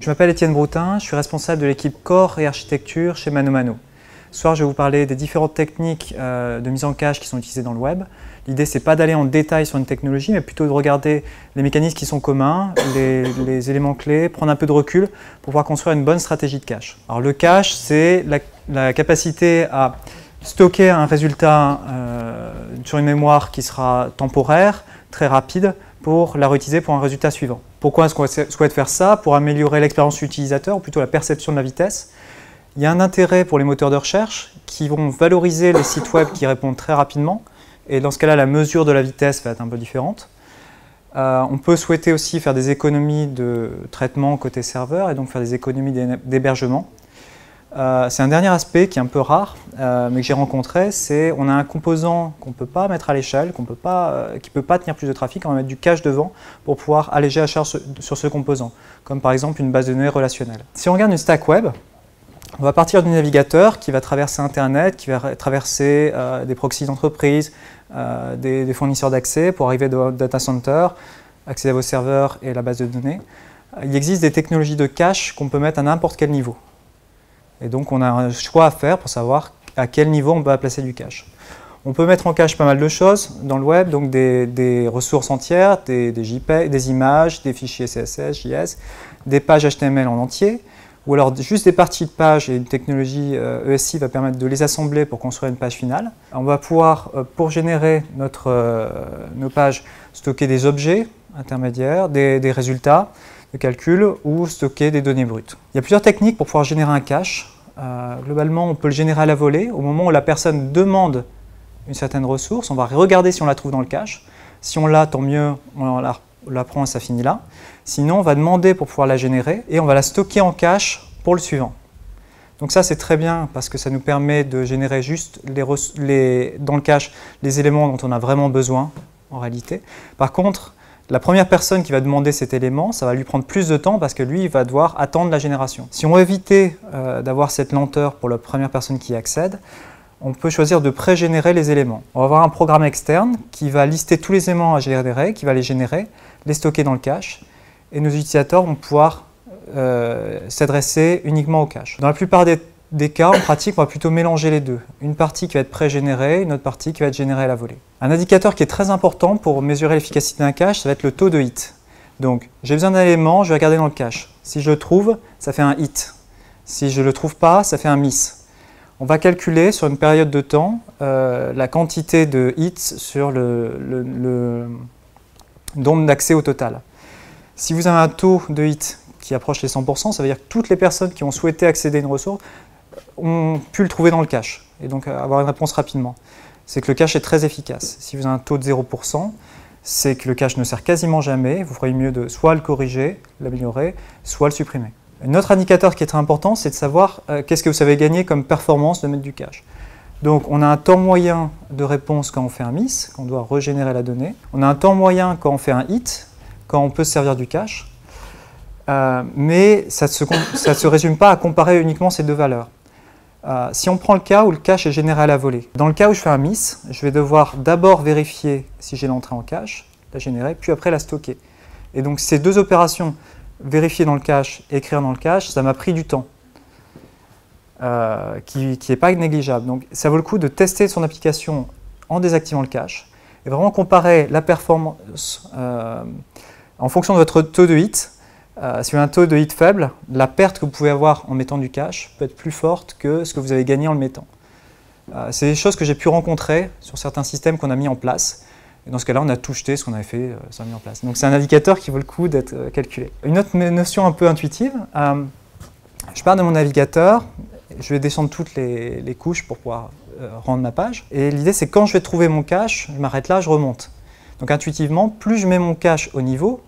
Je m'appelle Étienne Broutin, je suis responsable de l'équipe Core et Architecture chez Mano Mano. Ce soir, je vais vous parler des différentes techniques euh, de mise en cache qui sont utilisées dans le web. L'idée, c'est pas d'aller en détail sur une technologie, mais plutôt de regarder les mécanismes qui sont communs, les, éléments clés, prendre un peu de recul pour pouvoir construire une bonne stratégie de cache. Alors le cache, c'est la, capacité à stocker un résultat euh, sur une mémoire qui sera temporaire, très rapide, pour la réutiliser pour un résultat suivant. Pourquoi est-ce qu'on souhaite faire ça? Pour améliorer l'expérience utilisateur, ou plutôt la perception de la vitesse. Il y a un intérêt pour les moteurs de recherche qui vont valoriser les sites web qui répondent très rapidement, et dans ce cas-là, la mesure de la vitesse va être un peu différente. Euh, on peut souhaiter aussi faire des économies de traitement côté serveur et donc faire des économies d'hébergement. Euh, c'est un dernier aspect qui est un peu rare, euh, mais que j'ai rencontré, c'est on a un composant qu'on ne peut pas mettre à l'échelle, qu'on euh, qui ne peut pas tenir plus de trafic, on va mettre du cache devant pour pouvoir alléger la charge sur ce composant, comme par exemple une base de données relationnelle. Si on regarde une stack web, on va partir du navigateur qui va traverser Internet, qui va traverser des proxys d'entreprise, des, fournisseurs d'accès pour arriver au data center, accéder à vos serveurs et la base de données. Il existe des technologies de cache qu'on peut mettre à n'importe quel niveau. Et donc on a un choix à faire pour savoir à quel niveau on va placer du cache. On peut mettre en cache pas mal de choses dans le web, donc des, ressources entières, des, JPEG, des images, des fichiers CSS, JS, des pages HTML en entier, ou alors juste des parties de pages et une technologie ESI euh, e va permettre de les assembler pour construire une page finale. On va pouvoir, euh, pour générer notre, euh, nos pages, stocker des objets intermédiaires, des, des résultats, de calcul ou stocker des données brutes. Il y a plusieurs techniques pour pouvoir générer un cache. Euh, globalement, on peut le générer à la volée. Au moment où la personne demande une certaine ressource, on va regarder si on la trouve dans le cache. Si on l'a, tant mieux, on la, prend et ça finit là. Sinon, on va demander pour pouvoir la générer et on va la stocker en cache pour le suivant. Donc ça, c'est très bien parce que ça nous permet de générer juste les, dans le cache les éléments dont on a vraiment besoin en réalité. Par contre, la première personne qui va demander cet élément, ça va lui prendre plus de temps parce que lui, il va devoir attendre la génération. Si on veut éviter euh, d'avoir cette lenteur pour la première personne qui accède, on peut choisir de pré-générer les éléments. On va avoir un programme externe qui va lister tous les éléments à générer, qui va les générer, les stocker dans le cache, et nos utilisateurs vont pouvoir euh, s'adresser uniquement au cache. Dans la plupart des des cas, en pratique, on va plutôt mélanger les deux. Une partie qui va être pré-générée, une autre partie qui va être générée à la volée. Un indicateur qui est très important pour mesurer l'efficacité d'un cache, ça va être le taux de hit. Donc, j'ai besoin d'un élément, je vais regarder dans le cache. Si je le trouve, ça fait un hit. Si je ne le trouve pas, ça fait un miss. On va calculer sur une période de temps euh, la quantité de hits sur le, le, nombre d'accès au total. Si vous avez un taux de hit qui approche les 100%, ça veut dire que toutes les personnes qui ont souhaité accéder à une ressource ont pu le trouver dans le cache et donc avoir une réponse rapidement. C'est que le cache est très efficace. Si vous avez un taux de 0%, c'est que le cache ne sert quasiment jamais. Vous feriez mieux de soit le corriger, l'améliorer, soit le supprimer. Un autre indicateur qui est très important, c'est de savoir euh, qu'est-ce que vous savez gagner comme performance de mettre du cache. Donc on a un temps moyen de réponse quand on fait un miss, quand on doit régénérer la donnée. On a un temps moyen quand on fait un hit, quand on peut se servir du cache. Euh, mais ça ne se, se résume pas à comparer uniquement ces deux valeurs. Euh, si on prend le cas où le cache est généré à la volée, dans le cas où je fais un miss, je vais devoir d'abord vérifier si j'ai l'entrée en cache, la générer, puis après la stocker. Et donc ces deux opérations, vérifier dans le cache et écrire dans le cache, ça m'a pris du temps, euh, qui n'est pas négligeable. Donc ça vaut le coup de tester son application en désactivant le cache et vraiment comparer la performance euh, en fonction de votre taux de hit euh, un taux de hit faible, la perte que vous pouvez avoir en mettant du cache peut être plus forte que ce que vous avez gagné en le mettant. Euh, c'est des choses que j'ai pu rencontrer sur certains systèmes qu'on a mis en place. Dans ce cas-là, on a tout jeté ce qu'on avait fait, ça euh, mis en place. Donc c'est un indicateur qui vaut le coup d'être calculé. Une autre notion un peu intuitive, je pars de mon navigateur, je vais descendre toutes les, les couches pour pouvoir rendre ma page. Et l'idée, c'est quand je vais trouver mon cache, je m'arrête là, je remonte. Donc intuitivement, plus je mets mon cache au niveau,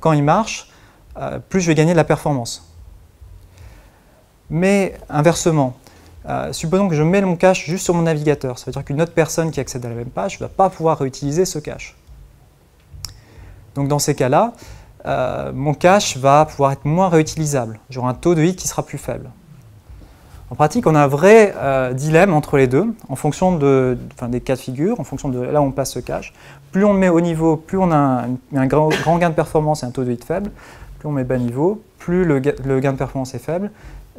quand il marche, euh, plus je vais gagner de la performance. Mais inversement, euh, supposons que je mets mon cache juste sur mon navigateur, ça veut dire qu'une autre personne qui accède à la même page ne va pas pouvoir réutiliser ce cache. Donc dans ces cas-là, euh, mon cache va pouvoir être moins réutilisable. J'aurai un taux de hit qui sera plus faible. En pratique, on a un vrai dilemme entre les deux, en fonction de, des cas de figure, en fonction de là où on passe ce cache. Plus on le met au niveau, plus on a un, grand, grand, gain de performance et un taux de hit faible plus on met bas niveau, plus le, gain de performance est faible,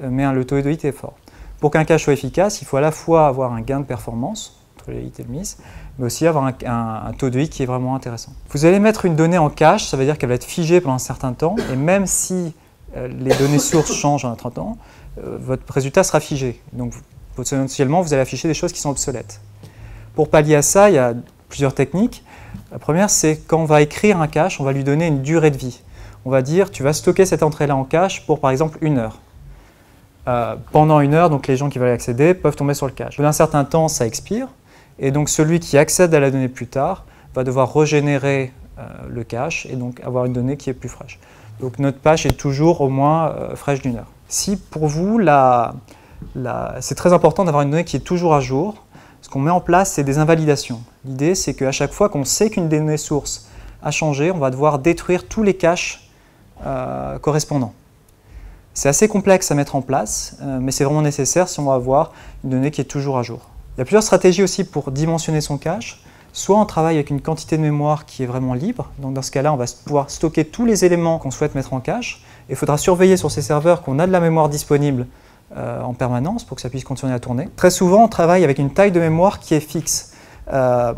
euh, mais le taux de hit est fort. Pour qu'un cache soit efficace, il faut à la fois avoir un gain de performance, entre le hit et le miss, mais aussi avoir un, taux de hit qui est vraiment intéressant. Vous allez mettre une donnée en cache, ça veut dire qu'elle va être figée pendant un certain temps, et même si euh, les données sources changent en 30 ans, euh, votre résultat sera figé. Donc potentiellement, vous allez afficher des choses qui sont obsolètes. Pour pallier à ça, il y a plusieurs techniques. La première, c'est quand on va écrire un cache, on va lui donner une durée de vie. On va dire, tu vas stocker cette entrée-là en cache pour, par exemple, une heure. Euh, pendant une heure, donc les gens qui veulent accéder peuvent tomber sur le cache. D'un certain temps, ça expire, et donc celui qui accède à la donnée plus tard va devoir régénérer euh, le cache et donc avoir une donnée qui est plus fraîche. Donc notre page est toujours au moins euh, fraîche d'une heure. Si pour vous, c'est très important d'avoir une donnée qui est toujours à jour, ce qu'on met en place, c'est des invalidations. L'idée, c'est qu'à chaque fois qu'on sait qu'une donnée source a changé, on va devoir détruire tous les caches euh, correspondants. C'est assez complexe à mettre en place, euh, mais c'est vraiment nécessaire si on va avoir une donnée qui est toujours à jour. Il y a plusieurs stratégies aussi pour dimensionner son cache. Soit on travaille avec une quantité de mémoire qui est vraiment libre, donc dans ce cas-là, on va pouvoir stocker tous les éléments qu'on souhaite mettre en cache. Il faudra surveiller sur ces serveurs qu'on a de la mémoire disponible euh, en permanence pour que ça puisse continuer à tourner. Très souvent, on travaille avec une taille de mémoire qui est fixe, euh,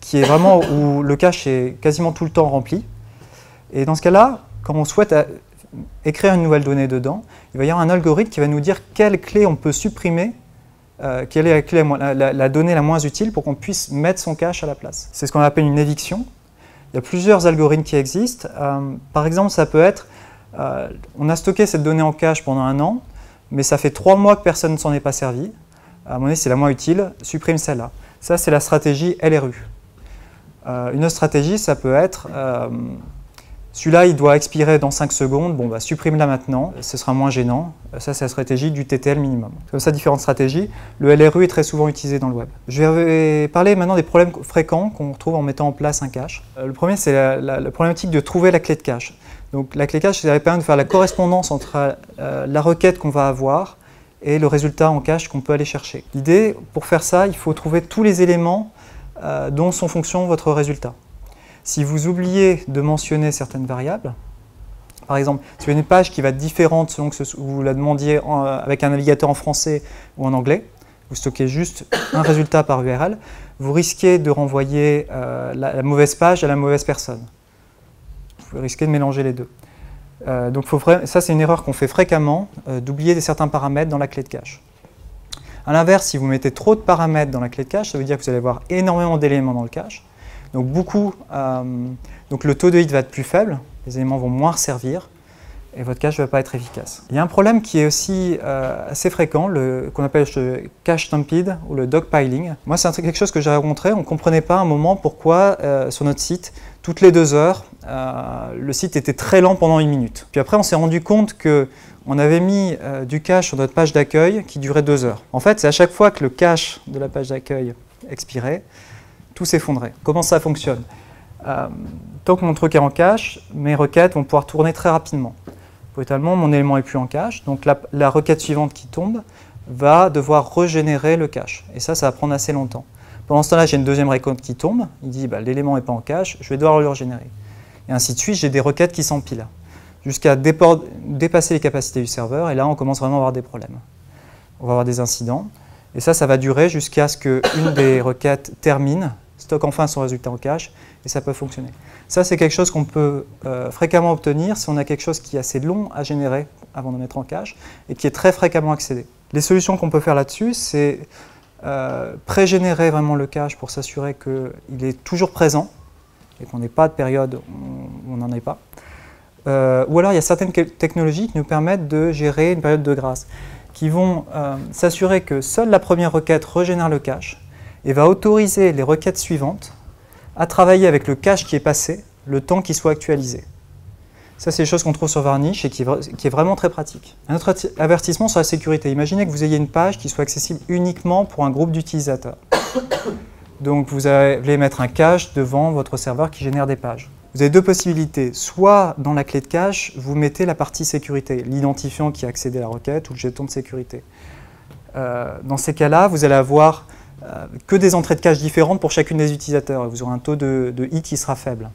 qui est vraiment où le cache est quasiment tout le temps rempli. Et dans ce cas-là, quand on souhaite euh, écrire une nouvelle donnée dedans, il va y avoir un algorithme qui va nous dire quelle clé on peut supprimer euh, quelle est la, donnée la moins utile pour qu'on puisse mettre son cache à la place. C'est ce qu'on appelle une éviction. Il y a plusieurs algorithmes qui existent. Euh, par exemple, ça peut être, on a stocké cette donnée en cache pendant un an, mais ça fait trois mois que personne ne s'en est pas servi. À mon avis, c'est la moins utile, supprime celle-là. Ça, c'est la stratégie LRU. une autre stratégie, ça peut être, celui-là, il doit expirer dans 5 secondes. Bon, bah, supprime-la maintenant, ce sera moins gênant. Ça, c'est la stratégie du TTL minimum. Comme ça, différentes stratégies. Le LRU est très souvent utilisé dans le web. Je vais parler maintenant des problèmes fréquents qu'on retrouve en mettant en place un cache. Euh, le premier, c'est la, problématique de trouver la clé de cache. Donc, la clé de cache, ça permet de faire la correspondance entre euh, la requête qu'on va avoir et le résultat en cache qu'on peut aller chercher. L'idée, pour faire ça, il faut trouver tous les éléments euh, dont sont fonction votre résultat. Si vous oubliez de mentionner certaines variables, par exemple, si vous avez une page qui va être différente selon que vous la demandiez avec un navigateur en français ou en anglais, vous stockez juste un résultat par URL, vous risquez de renvoyer euh, la, mauvaise page à la mauvaise personne. Vous risquez de mélanger les deux. Euh, donc ça, c'est une erreur qu'on fait fréquemment, euh, d'oublier certains paramètres dans la clé de cache. A l'inverse, si vous mettez trop de paramètres dans la clé de cache, ça veut dire que vous allez avoir énormément d'éléments dans le cache. Donc, beaucoup, euh, donc le taux de hit va être plus faible, les éléments vont moins servir et votre cache ne va pas être efficace. Il y a un problème qui est aussi euh, assez fréquent, qu'on appelle le cache stampede ou le dogpiling. Moi, c'est quelque chose que j'ai rencontré. On ne comprenait pas à un moment pourquoi euh, sur notre site, toutes les deux heures, le site était très lent pendant une minute. Puis après, on s'est rendu compte que on avait mis du cache sur notre page d'accueil qui durait deux heures. En fait, c'est à chaque fois que le cache de la page d'accueil expirait, tout s'effondrait. Comment ça fonctionne euh, Tant que mon truc est en cache, mes requêtes vont pouvoir tourner très rapidement. Brutalement, mon élément est plus en cache, donc la, requête suivante qui tombe va devoir régénérer le cache. Et ça, ça va prendre assez longtemps. Pendant ce temps-là, j'ai une deuxième requête qui tombe. Il dit bah, l'élément n'est pas en cache, je vais devoir le régénérer. Et ainsi de suite, j'ai des requêtes qui s'empilent jusqu'à dépasser les capacités du serveur. Et là, on commence vraiment à avoir des problèmes. On va avoir des incidents. Et ça, ça va durer jusqu'à ce qu'une des requêtes termine stocke enfin son résultat en cache, et ça peut fonctionner. Ça, c'est quelque chose qu'on peut euh, fréquemment obtenir si on a quelque chose qui est assez long à générer avant de mettre en cache, et qui est très fréquemment accédé. Les solutions qu'on peut faire là-dessus, c'est euh, pré-générer vraiment le cache pour s'assurer qu'il est toujours présent, et qu'on n'ait pas de période où on n'en est pas. Euh, ou alors, il y a certaines technologies qui nous permettent de gérer une période de grâce, qui vont s'assurer que seule la première requête régénère le cache, et va autoriser les requêtes suivantes à travailler avec le cache qui est passé le temps qu'il soit actualisé. Ça, c'est des choses qu'on trouve sur Varnish et qui est, vraiment très pratique. Un autre avertissement sur la sécurité. Imaginez que vous ayez une page qui soit accessible uniquement pour un groupe d'utilisateurs. Donc, vous allez mettre un cache devant votre serveur qui génère des pages. Vous avez deux possibilités. Soit dans la clé de cache, vous mettez la partie sécurité, l'identifiant qui a accédé à la requête ou le jeton de sécurité. Euh, dans ces cas-là, vous allez avoir que des entrées de cache différentes pour chacune des utilisateurs. Vous aurez un taux de, hit qui sera faible.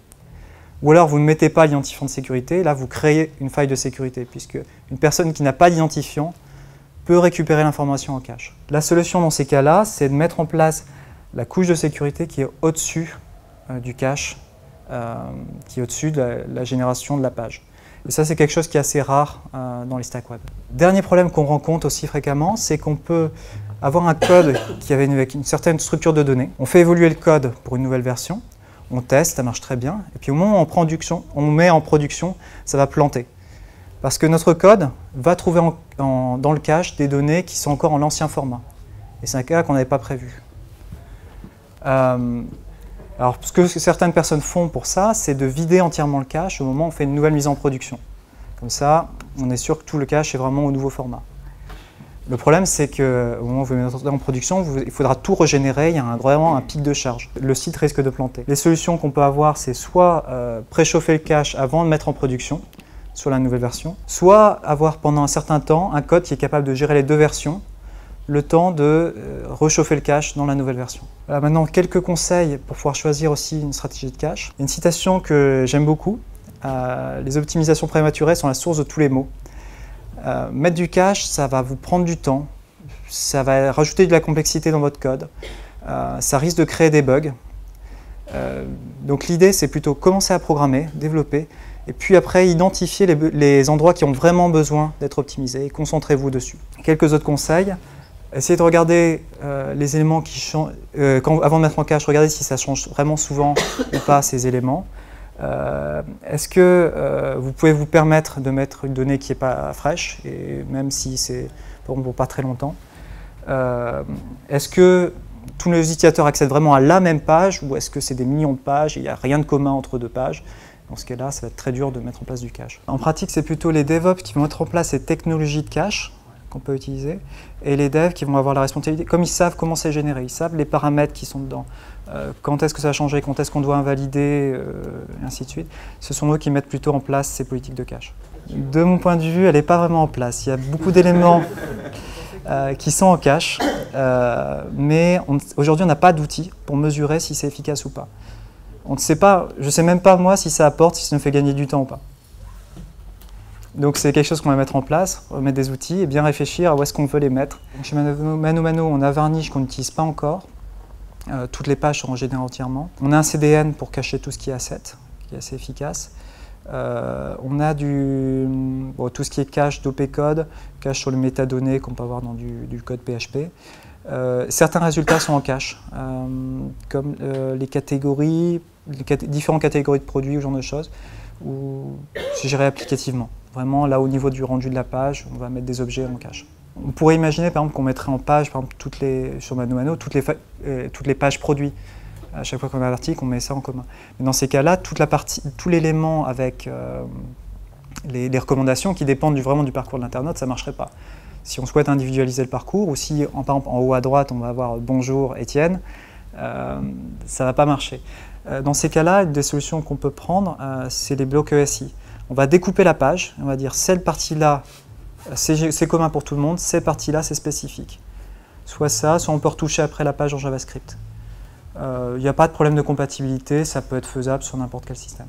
Ou alors vous ne mettez pas l'identifiant de sécurité, là vous créez une faille de sécurité, puisque une personne qui n'a pas d'identifiant peut récupérer l'information en cache. La solution dans ces cas-là, c'est de mettre en place la couche de sécurité qui est au-dessus euh, du cache, euh, qui est au-dessus de la, génération de la page. Et ça, c'est quelque chose qui est assez rare euh, dans les stacks web. Dernier problème qu'on rencontre aussi fréquemment, c'est qu'on peut avoir un code qui avait une certaine structure de données. On fait évoluer le code pour une nouvelle version, on teste, ça marche très bien, et puis au moment où on, production, on met en production, ça va planter. Parce que notre code va trouver dans le cache des données qui sont encore en l'ancien format. Et c'est un cas qu'on n'avait pas prévu. Euh, alors, ce que certaines personnes font pour ça, c'est de vider entièrement le cache au moment où on fait une nouvelle mise en production. Comme ça, on est sûr que tout le cache est vraiment au nouveau format. Le problème, c'est qu'au moment où vous mettez en production, il faudra tout régénérer, il y a vraiment un pic de charge. Le site risque de planter. Les solutions qu'on peut avoir, c'est soit euh, préchauffer le cache avant de mettre en production, sur la nouvelle version, soit avoir pendant un certain temps un code qui est capable de gérer les deux versions, le temps de euh, réchauffer le cache dans la nouvelle version. Maintenant, quelques conseils pour pouvoir choisir aussi une stratégie de cache. Une citation que j'aime beaucoup, euh, les optimisations prématurées sont la source de tous les maux. Euh, mettre du cache, ça va vous prendre du temps, ça va rajouter de la complexité dans votre code, ça risque de créer des bugs. donc l'idée, c'est plutôt commencer à programmer, développer, et puis après, identifier les, endroits qui ont vraiment besoin d'être optimisés et concentrez-vous dessus. Quelques autres conseils. Essayez de regarder euh, les éléments qui changent, euh, avant de mettre en cache, regardez si ça change vraiment souvent ou pas ces éléments. Euh, est-ce que vous pouvez vous permettre de mettre une donnée qui n'est pas fraîche, et même si c'est pour, pas très longtemps Est-ce que tous les utilisateurs accèdent vraiment à la même page, ou est-ce que c'est des millions de pages et il n'y a rien de commun entre deux pages? Dans ce cas-là, ça va être très dur de mettre en place du cache. En pratique, c'est plutôt les DevOps qui vont mettre en place ces technologies de cache qu'on peut utiliser, et les devs qui vont avoir la responsabilité, comme ils savent comment c'est généré, ils savent les paramètres qui sont dedans, euh, quand est-ce que ça va changer, quand est-ce qu'on doit invalider, euh, et ainsi de suite. Ce sont eux qui mettent plutôt en place ces politiques de cache. De mon point de vue, elle n'est pas vraiment en place. Il y a beaucoup d'éléments euh, qui sont en cache, mais aujourd'hui, on n'a pas d'outils pour mesurer si c'est efficace ou pas. On ne sait pas, je ne sais même pas moi si ça apporte, si ça nous fait gagner du temps ou pas. Donc c'est quelque chose qu'on va mettre en place, mettre des outils et bien réfléchir à où est-ce qu'on veut les mettre. chez Mano Mano, on a Varnish qu'on n'utilise pas encore. Euh, toutes les pages sont générées entièrement. On a un CDN pour cacher tout ce qui est asset, qui est assez efficace. Euh, on a tout ce qui est cache d'OP code, cache sur les métadonnées qu'on peut avoir dans du, code PHP. Euh, certains résultats sont en cache, comme les catégories, les différentes catégories de produits ou ce genre de choses, ou c'est applicativement. Vraiment, là, au niveau du rendu de la page, on va mettre des objets en cache. On pourrait imaginer, par exemple, qu'on mettrait en page, par exemple, sur Mano Mano, toutes les, euh, toutes les pages produits. À chaque fois qu'on a un article, on met ça en commun. Mais dans ces cas-là, tout l'élément avec euh, les, recommandations qui dépendent vraiment du parcours de l'internaute, ça ne marcherait pas. Si on souhaite individualiser le parcours, ou si, en, par exemple, en haut à droite, on va avoir « Bonjour Étienne euh, ça ne va pas marcher. dans ces cas-là, des solutions qu'on peut prendre, c'est les blocs ESI on va découper la page, on va dire cette partie-là, c'est commun pour tout le monde, cette partie-là, c'est spécifique. Soit ça, soit on peut retoucher après la page en JavaScript. Il euh, n'y a pas de problème de compatibilité, ça peut être faisable sur n'importe quel système.